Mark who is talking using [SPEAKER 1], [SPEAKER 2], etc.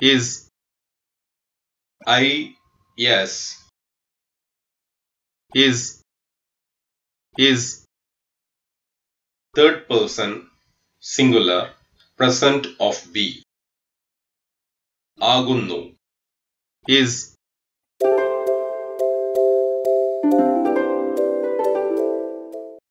[SPEAKER 1] is I yes. Is is third person singular present of be Agunnu is